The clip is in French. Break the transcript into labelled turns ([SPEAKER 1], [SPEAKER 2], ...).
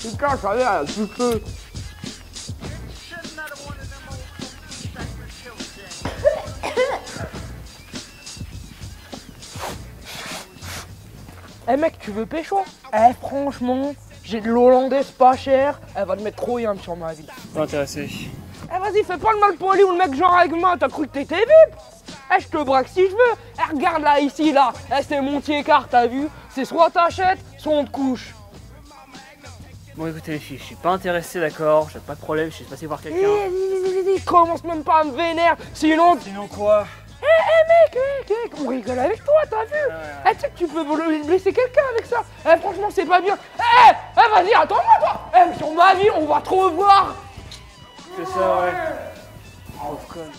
[SPEAKER 1] Putain, ça va, tu peux. Eh mec, tu veux pécho Eh franchement, j'ai de l'hollandaise pas cher, elle va te mettre trop yam sur ma vie.
[SPEAKER 2] Pas intéressé.
[SPEAKER 1] Eh vas-y, fais pas le mal poli ou le mec genre avec moi, t'as cru que t'étais VIP? Eh je te braque si je veux. Eh regarde là, ici, là. Eh c'est mon car, t'as vu? C'est soit t'achètes, soit on te couche
[SPEAKER 2] Bon écoutez les filles, je suis pas intéressé d'accord, j'ai pas de problème, je suis passé voir
[SPEAKER 1] Eh,
[SPEAKER 2] quelqu'un.
[SPEAKER 1] vas-y, vas-y, commence même pas à me vénère, sinon...
[SPEAKER 2] Sinon quoi?
[SPEAKER 1] Eh, eh mec, mec, mec, on rigole avec toi, t'as vu? Eh tu sais que tu peux blesser quelqu'un avec ça? Eh franchement c'est pas bien. Eh, eh vas-y, attends-moi toi. Eh sur ma vie, on va te revoir.
[SPEAKER 2] C'est ça ouais. Oh con.